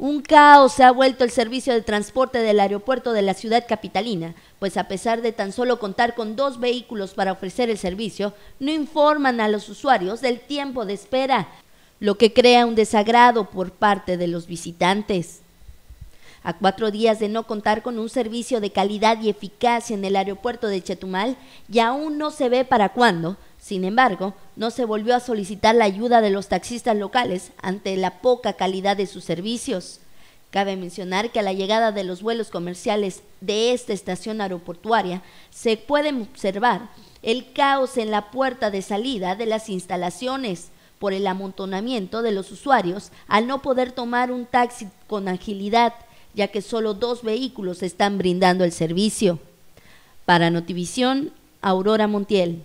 Un caos se ha vuelto el servicio de transporte del aeropuerto de la ciudad capitalina, pues a pesar de tan solo contar con dos vehículos para ofrecer el servicio, no informan a los usuarios del tiempo de espera, lo que crea un desagrado por parte de los visitantes. A cuatro días de no contar con un servicio de calidad y eficacia en el aeropuerto de Chetumal, y aún no se ve para cuándo, sin embargo, no se volvió a solicitar la ayuda de los taxistas locales ante la poca calidad de sus servicios. Cabe mencionar que a la llegada de los vuelos comerciales de esta estación aeroportuaria se puede observar el caos en la puerta de salida de las instalaciones por el amontonamiento de los usuarios al no poder tomar un taxi con agilidad, ya que solo dos vehículos están brindando el servicio. Para Notivisión, Aurora Montiel.